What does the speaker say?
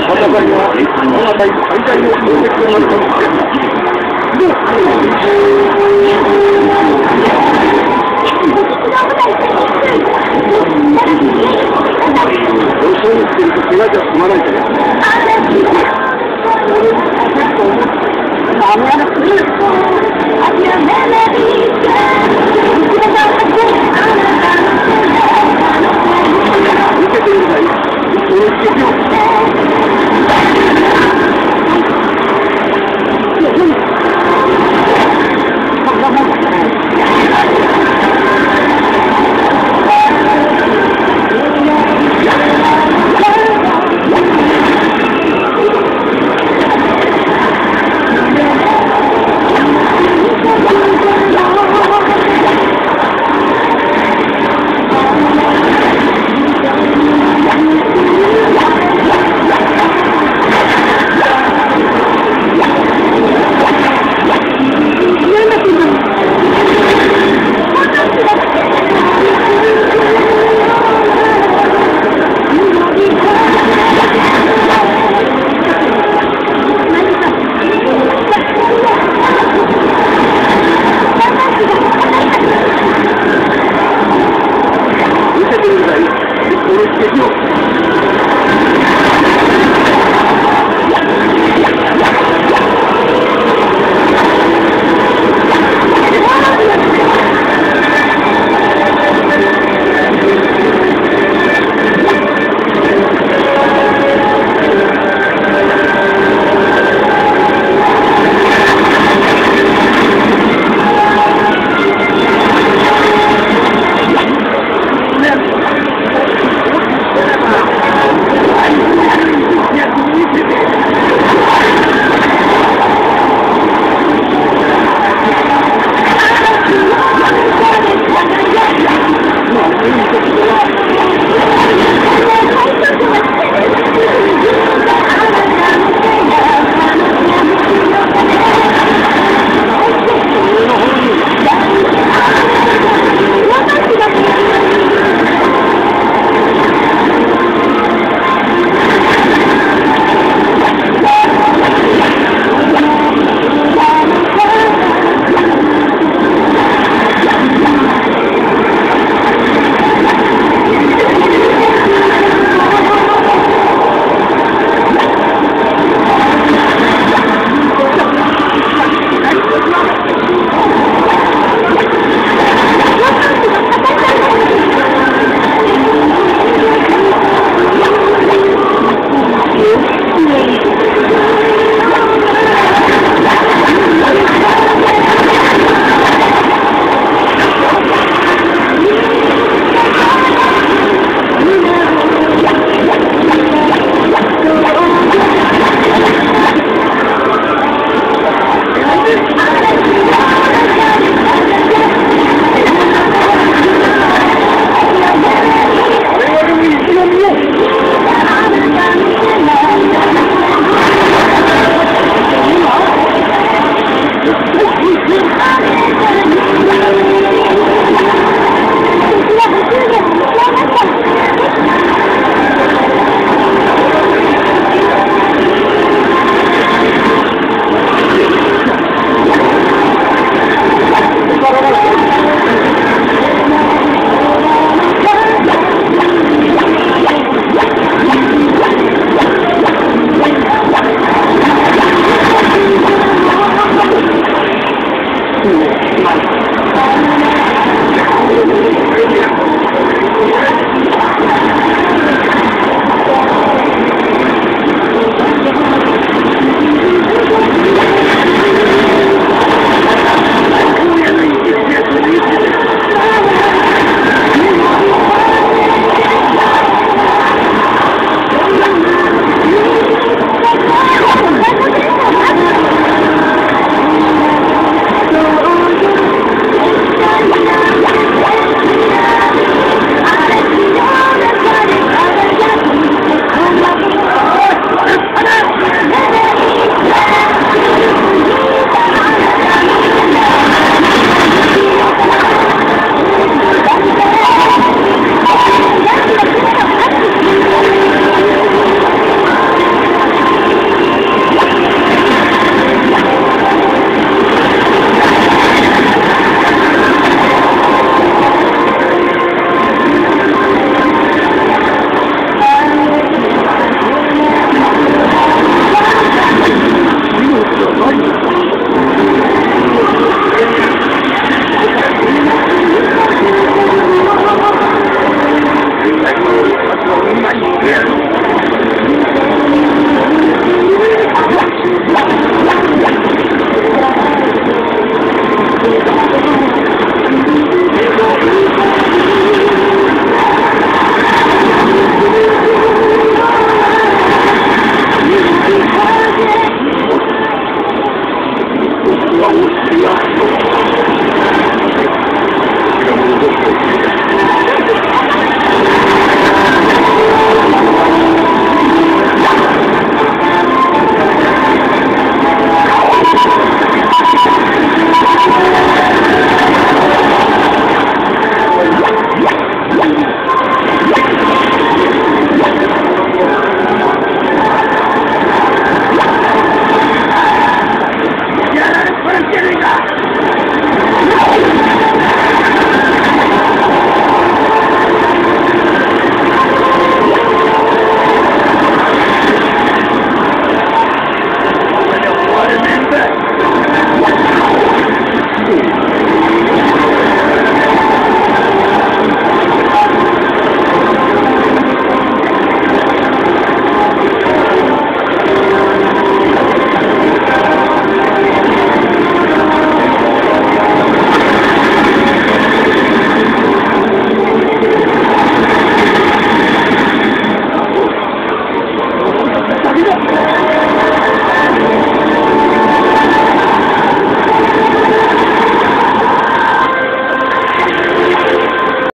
の戦いは、我が隊最大の功績となるかもしれない。予想してると怪我じゃ済まな Vamos, criar. Ficamos os dois